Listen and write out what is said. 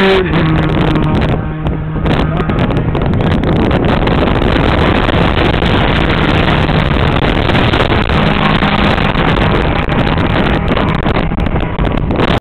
Amen.